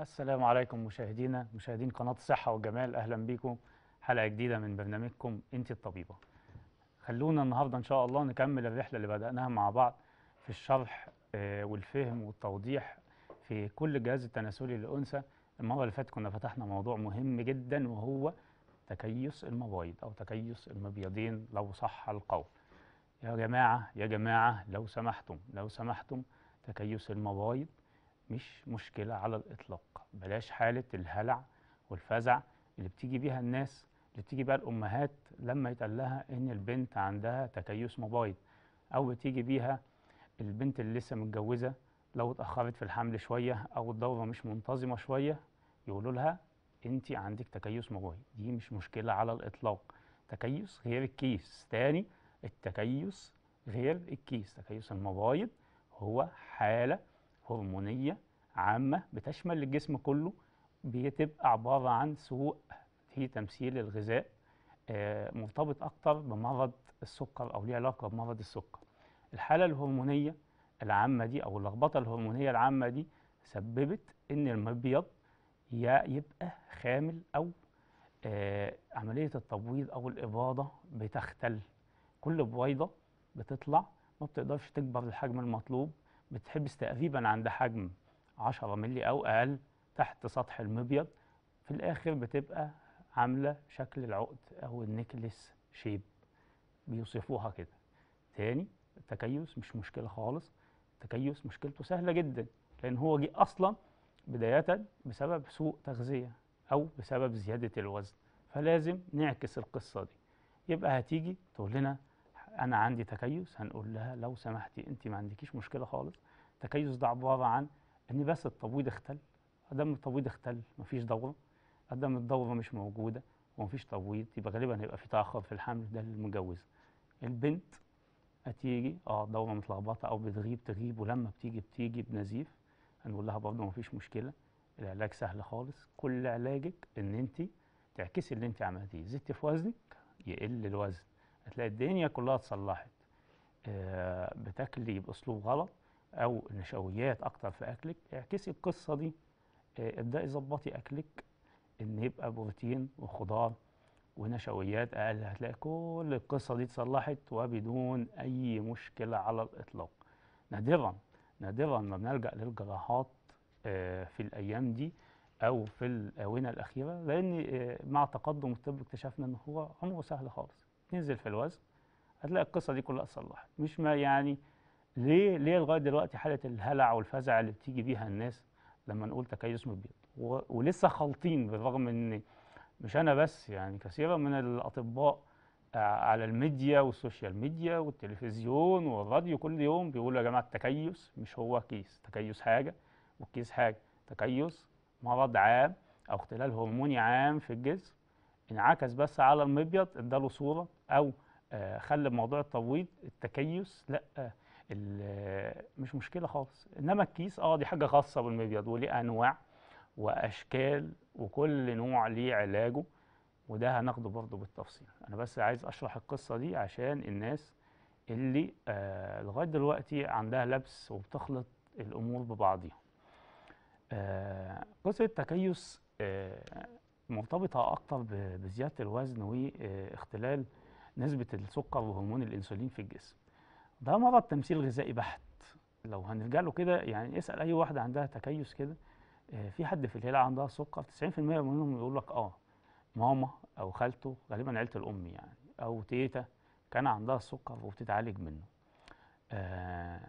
السلام عليكم مشاهدينا مشاهدين قناة الصحة والجمال أهلا بكم حلقة جديدة من برنامجكم أنت الطبيبة. خلونا النهاردة إن شاء الله نكمل الرحلة اللي بدأناها مع بعض في الشرح آه، والفهم والتوضيح في كل الجهاز التناسلي للأنثى. المرة اللي فاتت كنا فتحنا موضوع مهم جدا وهو تكيس المبايض أو تكيس المبيضين لو صح القول. يا جماعة يا جماعة لو سمحتم لو سمحتم تكيس المبايض. مش مشكلة على الإطلاق. بلاش حالة الهلع والفزع اللي بتيجي بيها الناس اللي بتيجي بيها الأمهات لما يتقال لها إن البنت عندها تكيس مبايض أو بتيجي بيها البنت اللي لسه متجوزة لو اتأخرت في الحمل شوية أو الدورة مش منتظمة شوية يقولوا لها أنت عندك تكيس مبايض دي مش مشكلة على الإطلاق. تكيس غير الكيس. تاني التكيس غير الكيس. تكيس المبايض هو حالة هرمونية عامة بتشمل الجسم كله بتبقى عبارة عن سوء في تمثيل الغذاء آه، مرتبط أكتر بمرض السكر أو ليه علاقة بمرض السكر. الحالة الهرمونية العامة دي أو اللخبطة الهرمونية العامة دي سببت إن المبيض يا يبقى خامل أو آه، عملية التبويض أو الإباضة بتختل. كل بويضة بتطلع ما بتقدرش تكبر الحجم المطلوب. بتحبس تقريبا عند حجم 10 مللي أو أقل تحت سطح المبيض. في الآخر بتبقى عاملة شكل العقد أو النكلس شيب بيوصفوها كده. تاني التكيس مش مشكلة خالص. التكيس مشكلته سهلة جدا لأن هو جه أصلا بداية بسبب سوء تغذية أو بسبب زيادة الوزن. فلازم نعكس القصة دي. يبقى هتيجي تقول لنا أنا عندي تكيس هنقول لها لو سمحتي أنت ما عندكيش مشكلة خالص. التكيس ده عبارة عن إن بس التبويض اختل ادام التبويض اختل مفيش دوره ادام الدوره مش موجودة ومفيش تبويض يبقى غالبا هيبقى في تأخر في الحمل ده للمتجوزه البنت هتيجي آه دوره متلخبطة أو بتغيب تغيب ولما بتيجي بتيجي بنزيف. هنقول لها برضه مفيش مشكلة العلاج سهل خالص. كل علاجك إن أنت تعكسي اللي أنت عملتيه. زدتي في وزنك يقل الوزن. هتلاقي الدنيا كلها اتصلحت. آه، بتاكلي باسلوب غلط أو نشويات أكتر في أكلك. اعكسي القصة دي. آه، ابدأي ظبطي أكلك إن يبقى بروتين وخضار ونشويات أقل. هتلاقي كل القصة دي اتصلحت وبدون أي مشكلة على الإطلاق. نادرا نادرا ما بنلجأ للجراحات آه، في الأيام دي أو في الآونة الأخيرة لأن مع تقدم الطب اكتشفنا إن هو امره سهل خالص. تنزل في الوزن هتلاقي القصة دي كلها اتصلحت. مش ما يعني ليه ليه لغاية دلوقتي حالة الهلع والفزع اللي بتيجي بيها الناس لما نقول تكيس و- ولسه خالطين بالرغم إن مش أنا بس يعني كثيرا من الأطباء آه، على الميديا والسوشيال ميديا والتلفزيون والراديو كل يوم بيقولوا يا جماعة التكيس مش هو كيس. تكيس حاجة والكيس حاجة. تكيس مرض عام أو اختلال هرموني عام في الجسم انعكس بس على المبيض اداله صورة أو آه، خلى موضوع التبويض التكيس لأ مش مشكلة خالص. إنما الكيس آه دي حاجة خاصة بالمبيض وليه أنواع وأشكال وكل نوع ليه علاجه وده هناخده برضه بالتفصيل. أنا بس عايز أشرح القصة دي عشان الناس اللي آه لغاية دلوقتي عندها لبس وبتخلط الأمور ببعضيها آه قصة التكيس آه مرتبطة أكتر بزيادة الوزن واختلال نسبة السكر وهرمون الإنسولين في الجسم. ده مرض تمثيل غذائي بحت. لو هنرجع له كده يعني اسأل أي واحدة عندها تكيس كده آه، في حد في العيله عندها سكر؟ 90% منهم يقول لك آه ماما أو خالته غالبا عيلة الأم يعني أو تيتا كان عندها السكر وبتتعالج منه. آه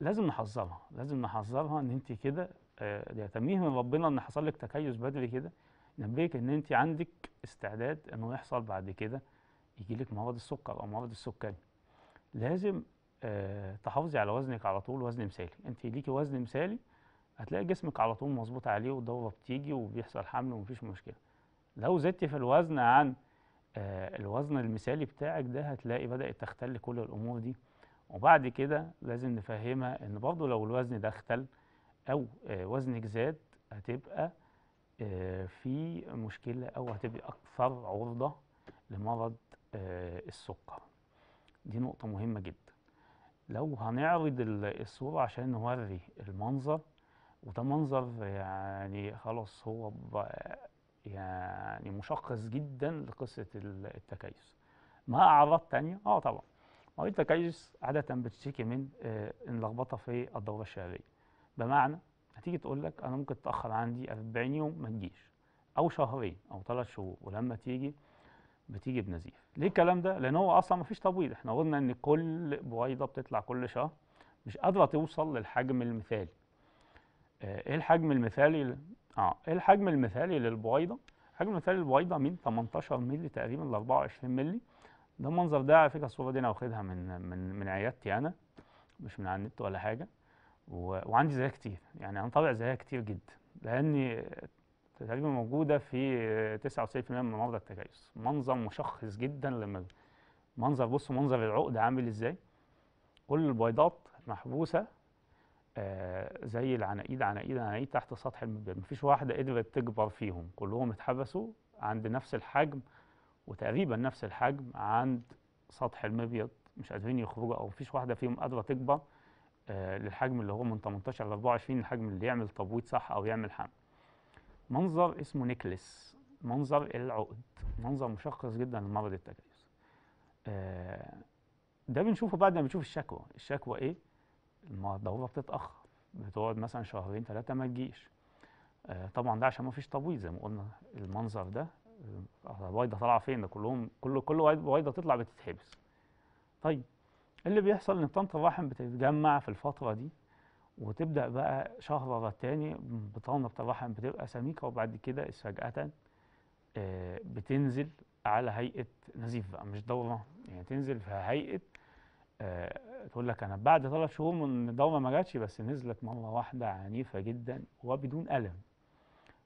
لازم نحذرها لازم نحذرها إن أنت كده آه ده من ربنا إن حصل لك تكيس بدري كده ينبهك إن انت عندك استعداد إنه يحصل بعد كده يجي لك مرض السكر أو مرض السكري. لازم آه تحافظي على وزنك على طول وزن مثالي. انت ليكي وزن مثالي هتلاقي جسمك على طول مظبوط عليه والدورة بتيجي وبيحصل حمل ومفيش مشكلة. لو زدتي في الوزن عن آه الوزن المثالي بتاعك ده هتلاقي بدأت تختل كل الأمور دي. وبعد كده لازم نفهمها إن برضو لو الوزن ده اختل أو آه وزنك زاد هتبقى في مشكلة أو هتبقى أكثر عرضة لمرض آه السكر. دي نقطة مهمة جدا. لو هنعرض ال- الصورة عشان نوري المنظر وده منظر يعني خلاص هو يعني مشخص جدا لقصة ال- التكيس. مع أعراض تانية؟ آه طبعا. مريض التكيس عادة بتشتكي من آه، اللخبطة في الدورة الشهرية. بمعنى هتيجي تقول لك أنا ممكن تأخر عندي 40 يوم ما تجيش أو شهرين أو ثلاث شهور ولما تيجي بتيجي بنزيف. ليه الكلام ده؟ لأن هو أصلا مفيش تبويض. إحنا قلنا إن كل بويضة بتطلع كل شهر مش قادرة توصل للحجم المثالي. آه، إيه الحجم المثالي آه إيه الحجم المثالي للبويضة؟ الحجم المثالي للبويضة من 18 مللي تقريبا ل 24 مللي. ده المنظر ده على فكرة الصورة دي أنا واخدها من من من عيادتي أنا مش من على النت ولا حاجة. وعندي زيها كتير. يعني أنا طالع زيها كتير جدا لأني تقريبا موجودة في 99% من مرضى التكيس منظر مشخص جدا لما منظر بصوا منظر العقد عامل إزاي. كل البيضات محبوسة آه، زي العناقيد عناقيد عناقيد تحت سطح المبيض. مفيش واحدة قدرت تكبر فيهم. كلهم اتحبسوا عند نفس الحجم وتقريبا نفس الحجم عند سطح المبيض. مش قادرين يخرجوا أو مفيش واحدة فيهم قادرة تكبر. للحجم اللي هو من 18 ل 24 الحجم اللي يعمل تبويض صح أو يعمل حمل. منظر اسمه نيكلس منظر العقد. منظر مشخص جدا لمرض التكيس آه، ده بنشوفه بعد ما بنشوف الشكوى. الشكوى إيه؟ الدورة بتتأخر. بتقعد مثلا شهرين ثلاثة ما تجيش. آه، طبعا ده عشان ما فيش تبويض زي ما قلنا. المنظر ده آه، البويضة طالعة فين؟ ده كلهم كل كل بويضة تطلع بتتحبس. طيب اللي بيحصل إن طنط الرحم بتتجمع في الفترة دي وتبدأ بقى شهر ورا التاني بطانة الرحم بتبقى سميكة وبعد كده فجأة آه، بتنزل على هيئة نزيف بقى مش دورة يعني تنزل في هيئة آه، تقول لك أنا بعد ثلاث شهور من الدورة ما جاتش بس نزلت مرة واحدة عنيفة جدا وبدون ألم.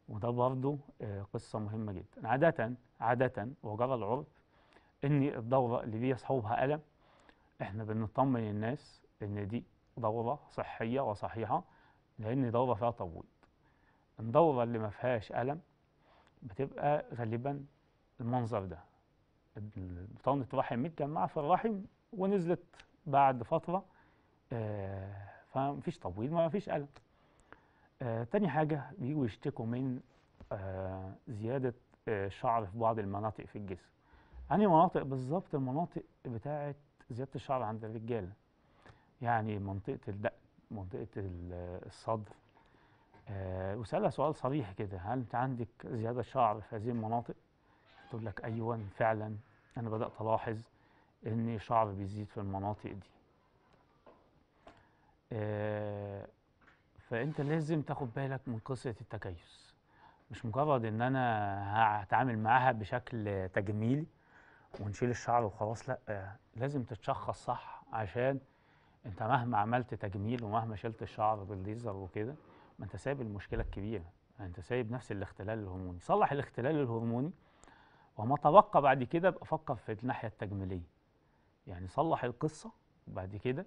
وده برضه آه، قصة مهمة جدا. عاده عاده وجرى العرف إن الدورة اللي بيصحبها ألم إحنا بنطمن الناس إن دي دوره صحية وصحيحة لأن دوره فيها تبويض الدوره اللي ما فيهاش ألم بتبقى غالبا المنظر ده. بطانه رحم متجمعة في الرحم ونزلت بعد فترة آه، فمفيش تبويض ما فيش ألم. آه، تاني حاجة بيجوا يشتكوا من آه، زيادة آه، شعر في بعض المناطق في الجسم. يعني مناطق؟ بالظبط المناطق بتاعة زيادة الشعر عند الرجالة يعني منطقة الدقن منطقة ال- الصدر. آه، وسألها سؤال صريح كده. هل أنت عندك زيادة شعر في هذه المناطق؟ تقول لك أيوة فعلا. أنا بدأت ألاحظ إن الشعر بيزيد في المناطق دي. آه، فأنت لازم تاخد بالك من قصة التكيس. مش مجرد إن أنا هتعامل معاها بشكل تجميلي. ونشيل الشعر وخلاص لا آه، لازم تتشخص صح عشان انت مهما عملت تجميل ومهما شلت الشعر بالليزر وكده ما انت سايب المشكلة الكبيرة انت سايب نفس الاختلال الهرموني. صلح الاختلال الهرموني وما تبقى بعد كده ابقى فكر في الناحية التجميلية. يعني صلح القصة وبعد كده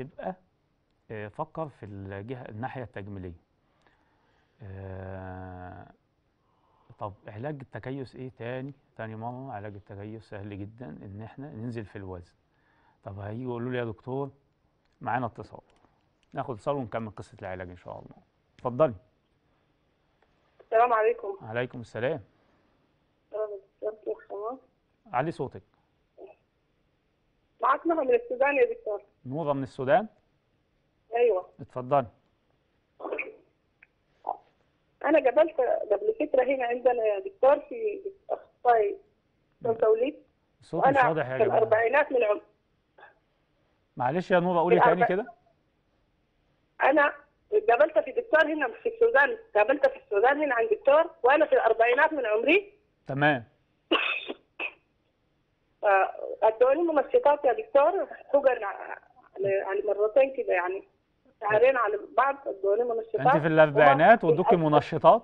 ابقى آه، فكر في الجهة الناحية التجميلية. آه، طب علاج التكيس إيه تاني؟ تاني مرة علاج التكيس سهل جدا إن إحنا ننزل في الوزن. طب هيجوا يقولوا لي يا دكتور معانا اتصال. ناخد اتصال ونكمل قصة العلاج إن شاء الله. اتفضلي. السلام عليكم. عليكم السلام. علي صوتك. معك نهى من السودان يا دكتور. نورة من السودان؟ أيوه. اتفضلي. أنا قبلت قبل فترة هنا عندنا دكتور في اخصائي توليد. الصوت مش واضح يا في جماعة. الأربعينات من عمري معلش يا نورة قولي تاني كده. أنا قابلت في دكتور هنا في السودان قابلت في السودان هنا عند دكتور وأنا في الأربعينات من عمري. تمام. آه، أدوني منشطات يا دكتور حقن على مرتين كده يعني. شهرين على بعض ادوني منشطات. أنت في الأربعينات وما- وادوكي منشطات؟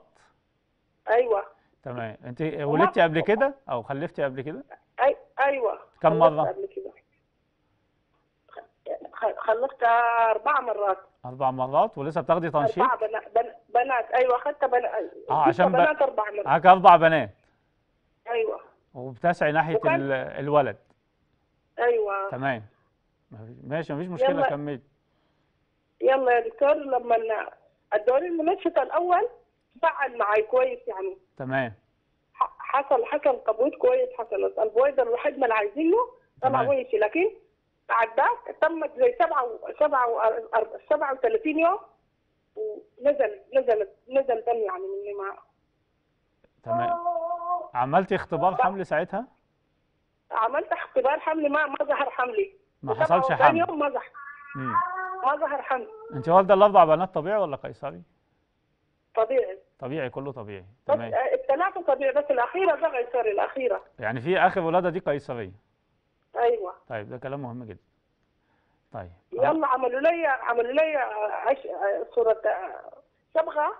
أيوه. تمام. أنت ولدتي قبل كده؟ أو خلفتي قبل كده؟ أي أيوه. كم مرة؟ قبل كده. خ- خلصت أربع مرات. أربع مرات ولسه بتاخدي تنشيط؟ أربع بنا- بن- بنات. أيوه اخذت بنات آه، عشان ب- بنات أربع مرات. معاك أربع بنات. أيوه. وبتسعي ناحية وكان- ال- الولد. أيوه. تمام. ماشي مفيش مشكلة يلا. كملي. يلا يا دكتور لما ن- الدور المنشط الأول فعل معي كويس يعني. تمام. حصل حصل تبويض كويس حصل. البويضه الوحيد ما اللي عايزينه طلع. وحش لكن بعد ذاك تمت زي سبعة و- سبعة و- أر- 37 يوم ونزل نزل نزل دم يعني مني ما تمام. عملتي اختبار حمل ساعتها؟ عملت اختبار حمل ما ما ظهر حملي. ما حصلش حمل. يوم ما ظهر. ما ظهر حمل انت والده الاربع بنات طبيعي ولا قيصري؟ طبيعي. طبيعي كله طبيعي. تمام. آه، الثلاثة طبيعي بس الأخيرة ده قيصري الأخيرة. يعني في آخر ولادة دي قيصرية. أيوة. طيب ده كلام مهم جدا. طيب. يلا عملوا لي عملوا لي عش... صورة صبغة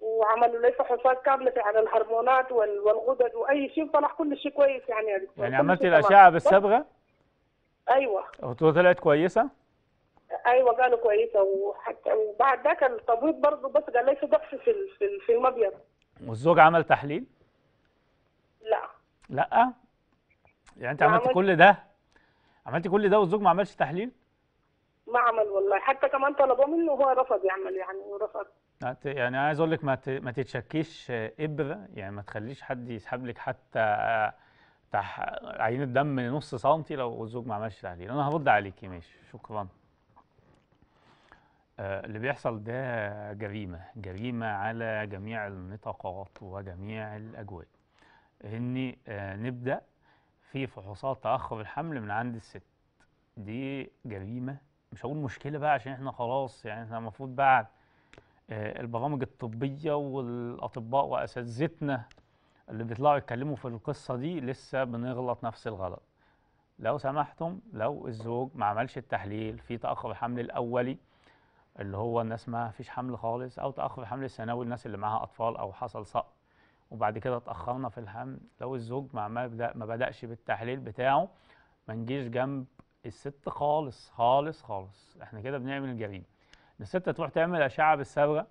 وعملوا لي فحوصات كاملة عن الهرمونات وال- والغدد وأي شيء طلع كل شيء كويس يعني. يعني عملتي. الأشعة بالصبغه أيوة. وطلعت كويسة؟ أيوة قالوا كويسة. وحتى وبعد ذاك التبويض برضه بس قال لي في ضعف في في ال- في المبيض. والزوج عمل تحليل؟ لا. لا؟ يعني أنت عملت. كل ده؟ عملتي كل ده والزوج ما عملش تحليل؟ ما عمل والله. حتى كمان طلبوا منه وهو رفض يعمل يعني ورفض. يعني عايز أقول لك ما ما تتشكيش إبرة. يعني ما تخليش حد يسحب لك حتى عينة دم نص سنتي لو الزوج ما عملش تحليل. أنا هرد عليكي. ماشي. شكرا. اللي بيحصل ده جريمة جريمة على جميع النطاقات وجميع الأجواء. إن آه، نبدأ في فحوصات تأخر الحمل من عند الست. دي جريمة مش هقول مشكلة بقى عشان إحنا خلاص يعني إحنا المفروض بعد آه، البرامج الطبية والأطباء وأساتذتنا اللي بيطلعوا يتكلموا في القصة دي لسه بنغلط نفس الغلط. لو سمحتم لو الزوج ما عملش التحليل في تأخر الحمل الأولي اللي هو الناس ما فيش حمل خالص أو تأخر الحمل الثانوي الناس اللي معاها أطفال أو حصل سقط. وبعد كده اتأخرنا في الحمل لو الزوج ما ما بدأ ما بدأش بالتحليل بتاعه ما نجيش جنب الست خالص خالص خالص. إحنا كده بنعمل جريمة إن الست تروح تعمل اشعه بالصبغه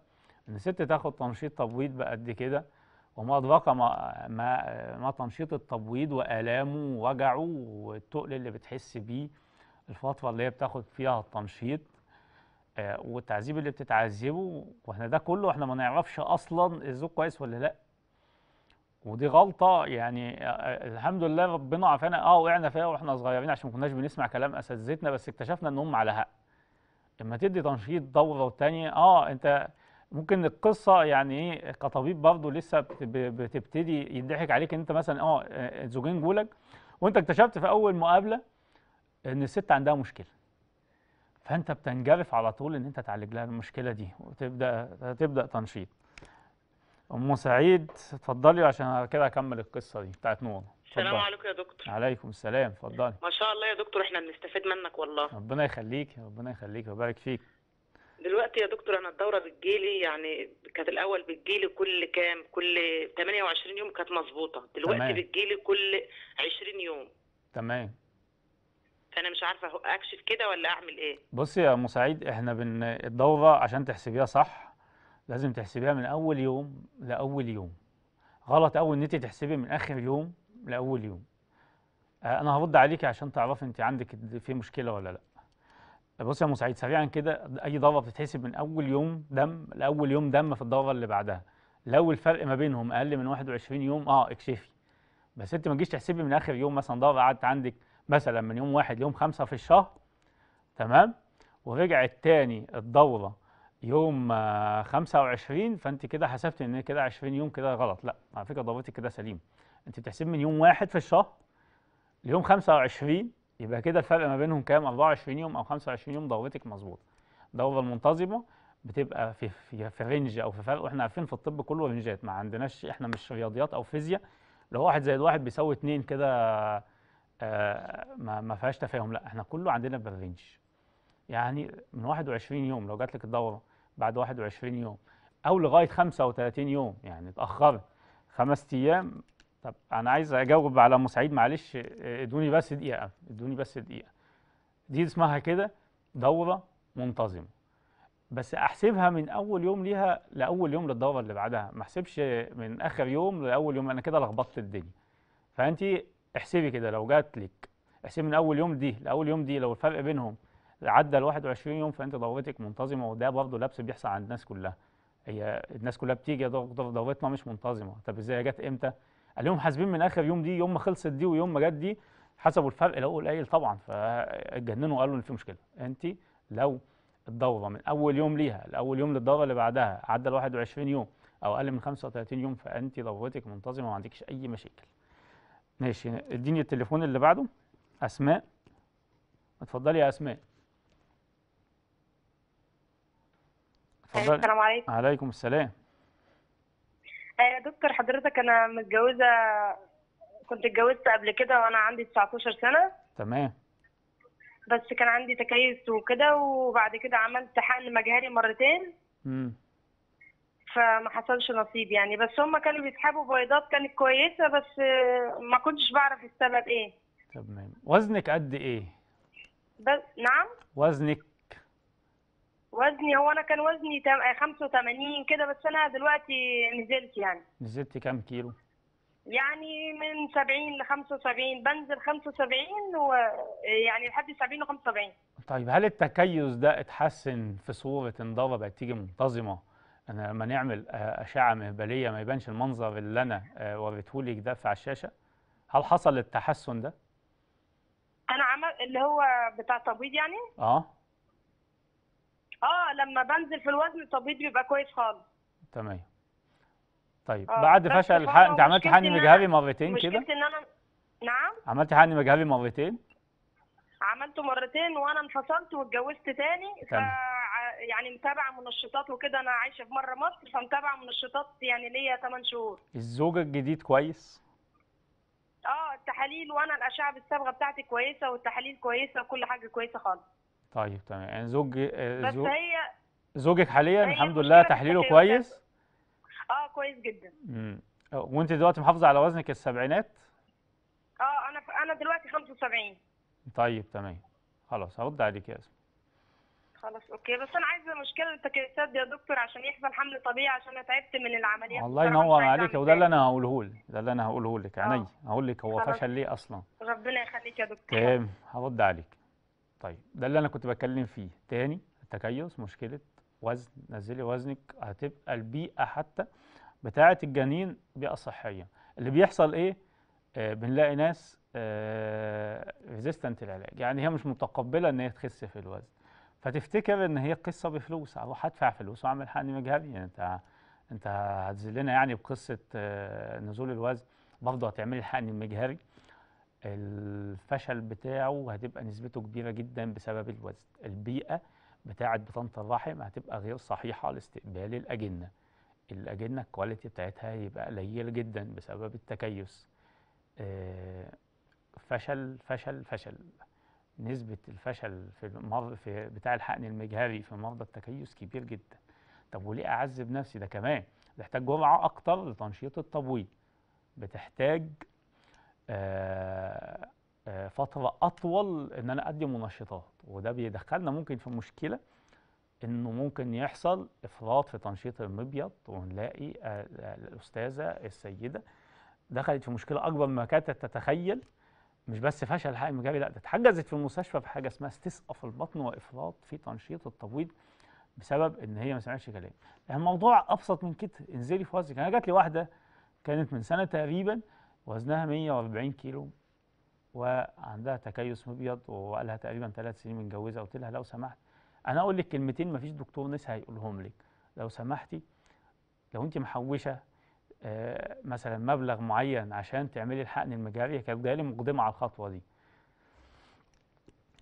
إن الست تاخد تنشيط تبويض بقد كده وما ادراك ما ما ما تنشيط التبويض وآلامه ووجعه والتقل اللي بتحس بيه الفترة اللي هي بتاخد فيها التنشيط. والتعذيب اللي بتتعذبه وإحنا ده كله إحنا ما نعرفش أصلا الزوج كويس ولا لأ. ودي غلطة يعني آه، آه، الحمد لله ربنا عافانا. آه وقعنا فيها وإحنا صغيرين عشان ما كناش بنسمع كلام أساتذتنا بس اكتشفنا ان هم على حق. إما تدي تنشيط دورة والتانية آه أنت ممكن القصة يعني إيه كطبيب برضه لسه بتبتدي يضحك عليك إن أنت مثلا آه آه، الزوجين جولك وأنت اكتشفت في أول مقابلة إن الست عندها مشكلة. فانت بتنجرف على طول ان انت تعالج لها المشكلة دي وتبدأ تبدأ تنشيط. أم سعيد اتفضلي عشان كده اكمل القصة دي بتاعت نور السلام. عليكم يا دكتور. عليكم السلام اتفضلي. ما شاء الله يا دكتور إحنا بنستفيد منك والله. ربنا يخليك ربنا يخليك ويبارك فيك. دلوقتي يا دكتور أنا الدورة بتجيلي يعني كانت الأول بتجيلي كل كام؟ كل 28 يوم كانت مظبوطة. دلوقتي تمام. بتجيلي كل 20 يوم. تمام. فانا مش عارفة أكشف كده ولا أعمل إيه. بصي يا أم سعيد إحنا بن الدورة عشان تحسبيها صح لازم تحسبيها من أول يوم لأول يوم. غلط قوي إن أنت تحسبي من آخر يوم لأول يوم. آه، أنا هرد عليكي عشان تعرفي أنت عندك في مشكلة ولا لأ. بصي يا أم سعيد سريعا كده أي دورة بتتحسب من أول يوم دم لأول يوم دم في الدورة اللي بعدها. لو الفرق ما بينهم أقل من 21 يوم آه اكشفي. بس أنت ما تجيش تحسبي من آخر يوم مثلا دورة قعدت عندك مثلا من يوم واحد ليوم خمسة في الشهر تمام؟ ورجعت تاني الدورة يوم آه، 25 فأنت كده حسبت إن كده 20 يوم كده غلط. لا على فكرة دورتك كده سليم. أنت بتحسب من يوم واحد في الشهر ليوم 25 يبقى كده الفرق ما بينهم كام؟ 24 يوم أو 25 يوم دورتك مظبوط. الدورة المنتظمة بتبقى في في في رينج أو في فرق وإحنا عارفين في الطب كله رينجات. ما عندناش إحنا مش رياضيات أو فيزياء. لو واحد زائد واحد بيساوي اتنين كده آه، ما ما فيهاش تفاهم. لا إحنا كله عندنا بال range يعني من 21 يوم لو جات لك الدورة بعد 21 يوم أو لغاية 35 يوم يعني اتاخرت خمس أيام. طب أنا عايز أجاوب على أم سعيد معلش ادوني بس دقيقة ادوني بس دقيقة. دي اسمها كده دورة منتظمة. بس أحسبها من أول يوم ليها لأول يوم للدورة اللي بعدها. ما أحسبش من آخر يوم لأول يوم أنا كده لخبطت الدنيا. فانت احسبي كده لو جات لك احسبي من أول يوم دي لأول يوم دي لو الفرق بينهم عدى ال 21 يوم فأنت دورتك منتظمة وده برضه لبس بيحصل عند الناس كلها. هي الناس كلها بتيجي دورتنا مش منتظمة. طب إزاي جت إمتى؟ قال لهم حاسبين من آخر يوم دي يوم ما خلصت دي ويوم ما جت دي حسبوا الفرق لقوا قليل طبعا فاتجننوا وقالوا إن في مشكلة. أنت لو الدورة من أول يوم ليها لأول يوم للدورة اللي بعدها عدى ال 21 يوم أو أقل من 35 يوم فأنت دورتك منتظمة وما عندكش أي مشاكل. ماشي اديني التليفون اللي بعده. أسماء. اتفضلي يا أسماء. اتفضلي. السلام عليكم. عليكم السلام. آه، يا دكتور حضرتك أنا متجوزة كنت اتجوزت قبل كده وأنا عندي 19 سنة. تمام. بس كان عندي تكيس وكده وبعد كده عملت حقن مجهري مرتين. امم فما حصلش نصيب يعني. بس هم كانوا بيسحبوا بيضات كانت كويسة بس ما كنتش بعرف السبب إيه. تمام. وزنك قد إيه؟ بس نعم؟ وزنك؟ وزني هو أنا كان وزني تم- آه، 85 كده بس أنا دلوقتي نزلت يعني. نزلت كام كيلو؟ يعني من 70 ل 75 بنزل 75 ويعني لحد 70 و 75 طيب هل التكيس ده اتحسن في صورة ان الدورة بقت تيجي منتظمة؟ أنا لما نعمل آه، أشعة مهبلية ما يبانش المنظر اللي أنا آه، وريتهولك ده في على الشاشة هل حصل التحسن ده؟ أنا عمل اللي هو بتاع تبويض يعني؟ آه. آه لما بنزل في الوزن التبويض بيبقى كويس خالص. تمام. طيب آه، بعد فشل الحقن أنت عملت حقن مجهري مرتين كده؟ مشكلتي إن أنا نعم؟ عملت حقن مجهري مرتين؟ عملته مرتين وأنا انفصلت واتجوزت تاني ف. يعني متابعة منشطات وكده. أنا عايشة في مرة مصر فمتابعة منشطات يعني ليا 8 شهور. الزوج الجديد كويس؟ آه التحاليل وأنا الأشعة بالصبغه بتاعتي كويسة والتحاليل كويسة وكل حاجة كويسة خالص. طيب تمام. يعني زوج بس زوج هي زوجك حاليا هي الحمد لله تحليله كويس؟ آه كويس جدا. امم وأنت دلوقتي محافظة على وزنك السبعينات؟ آه أنا أنا دلوقتي 75 طيب تمام. خلاص هرد عليك يا اسماء خلاص أوكي. بس أنا عايزة مشكلة التكيسات دي يا دكتور عشان يحصل حمل طبيعي عشان أنا تعبت من العمليات. الله ينور عليك وده اللي. أنا هقوله لك ده اللي أنا هقوله لك عينيا. هقول لك هو. فشل ليه أصلا؟ ربنا يخليك يا دكتور. تمام. هرد عليك. طيب ده اللي أنا كنت بتكلم فيه. تاني التكيس مشكلة وزن. نزلي وزنك هتبقى البيئة حتى بتاعة الجنين بيئة صحية. اللي بيحصل إيه؟ آه بنلاقي ناس ريزيستنت العلاج يعني هي مش متقبلة إن هي تخس في الوزن. فتفتكر إن هي قصة بفلوس؟ أروح ادفع فلوس وأعمل حقن مجهري يعني أنت أنت هتذلنا يعني بقصة آه، نزول الوزن. برضه هتعملي الحقن المجهري الفشل بتاعه هتبقى نسبته كبيرة جدا بسبب الوزن. البيئة بتاعة بطانة الرحم هتبقى غير صحيحة لاستقبال الأجنة. الأجنة الكواليتي بتاعتها يبقى قليل جدا بسبب التكيس. آه، فشل فشل فشل. نسبة الفشل في في بتاع الحقن المجهري في مرضى التكيس كبير جدا. طب وليه أعذب نفسي ده كمان بتحتاج جرعة أكتر لتنشيط التبويض. بتحتاج آه، آه، فترة أطول إن أنا أدي منشطات. وده بيدخلنا ممكن في مشكلة إنه ممكن يحصل إفراط في تنشيط المبيض ونلاقي آه، الأستاذة السيدة دخلت في مشكلة أكبر مما كانت تتخيل. مش بس فشل حقن مجاري لا ده اتحجزت في المستشفى في حاجة اسمها استسقاء في البطن وإفراط في تنشيط التبويض بسبب إن هي ما سمعتش كلام. الموضوع أبسط من كده. انزلي في وزنك. أنا جات لي واحدة كانت من سنة تقريبا وزنها 140 كيلو وعندها تكيس مبيض وبقالها تقريبا ثلاث سنين متجوزة. قلت لها لو سمحت. أنا أقول لك كلمتين مفيش دكتور نسا هيقولهم لك. لو سمحتي لو أنت محوشة مثلا مبلغ معين عشان تعملي الحقن المجاري كانت جاية مقدمة على الخطوة دي.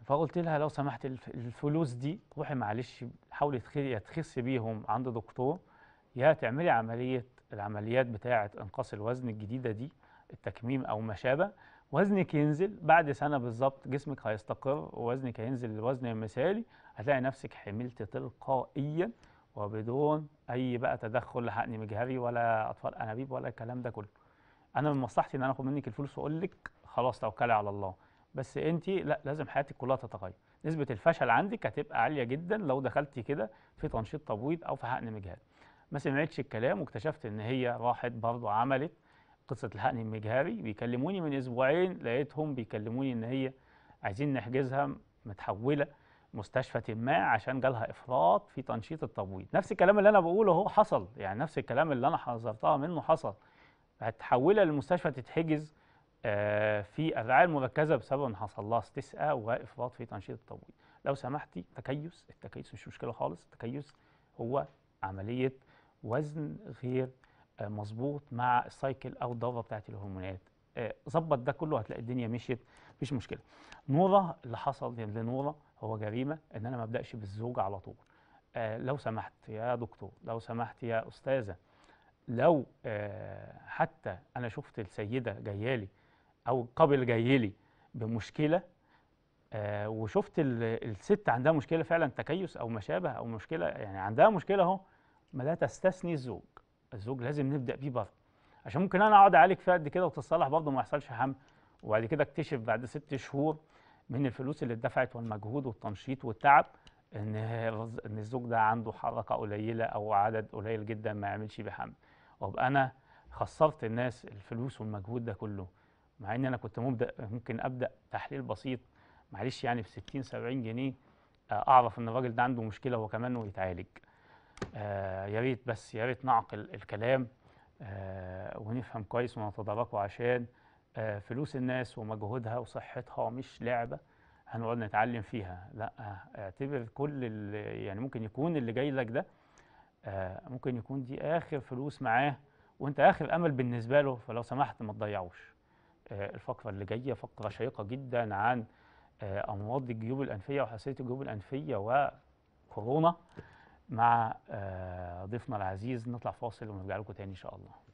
فقلت لها لو سمحت الف- الفلوس دي روحي معلش حاولي يا تخسي بيهم عند دكتور يا تعملي عملية العمليات بتاعة إنقاص الوزن الجديدة دي التكميم أو ما شابه وزنك ينزل بعد سنة بالظبط جسمك هيستقر ووزنك هينزل للوزن المثالي هتلاقي نفسك حملت تلقائيا وبدون أي بقى تدخل لحقن مجهري ولا أطفال أنابيب ولا الكلام ده كله. أنا من مصلحتي إن أنا آخد منك الفلوس وأقول لك خلاص توكلي على الله. بس أنت لا لازم حياتك كلها تتغير. نسبة الفشل عندك هتبقى عالية جدا لو دخلتي كده في تنشيط تبويض أو في حقن مجهري. ما سمعتش الكلام واكتشفت إن هي راحت برضه عملت قصة الحقن المجهري. بيكلموني من أسبوعين لقيتهم بيكلموني إن هي عايزين نحجزها متحولة. مستشفى ما عشان جالها إفراط في تنشيط التبويض. نفس الكلام اللي أنا بقوله هو حصل يعني نفس الكلام اللي أنا حذرتها منه حصل. هتحولها للمستشفى تتحجز آه، في الرعاية المركزة بسبب إن حصل لها استسقاء وإفراط في تنشيط التبويض. لو سمحتي تكيس التكيس مش مشكلة خالص التكيس هو عملية وزن غير آه، مظبوط مع السايكل أو الدورة بتاعت الهرمونات. آه، ظبط ده كله هتلاقي الدنيا مشيت مفيش مشكلة. نورة اللي حصل لنورة هو جريمة إن أنا ما أبدأش بالزوج على طول. آه، لو سمحت يا دكتور لو سمحت يا أستاذة لو آه، حتى أنا شفت السيدة جايالي أو القابل جايلي بمشكلة آه، وشفت ال- الست عندها مشكلة فعلا تكيس أو ما شابه أو مشكلة يعني عندها مشكلة أهو ما لا تستثني الزوج. الزوج لازم نبدأ بيه برضه عشان ممكن أنا أقعد أعالج فيها قد كده وتصلح برضه ما يحصلش حمل وبعد كده أكتشف بعد ست شهور من الفلوس اللي اتدفعت والمجهود والتنشيط والتعب إن إن الزوج ده عنده حركة قليلة أو عدد قليل جدا ما يعملش بيه حمل. وأبقى أنا خسرت الناس الفلوس والمجهود ده كله. مع ان أنا كنت مبدأ ممكن أبدأ تحليل بسيط معلش يعني ب 60 70 جنيه آه، أعرف إن الراجل ده عنده مشكلة هو كمان ويتعالج. آه يا ريت بس يا ريت نعقل الكلام آه ونفهم كويس ونتداركه عشان فلوس الناس ومجهودها وصحتها مش لعبة هنقعد نتعلم فيها. لا آه، اعتبر كل يعني ممكن يكون اللي جاي لك ده آه ممكن يكون دي آخر فلوس معاه وانت آخر أمل بالنسبة له فلو سمحت ما تضيعوش. آه الفقرة اللي جاية فقرة شيقة جدا عن آه أمراض الجيوب الأنفية وحساسية الجيوب الأنفية وكورونا مع آه ضيفنا العزيز. نطلع فاصل ونرجع لكم تاني إن شاء الله.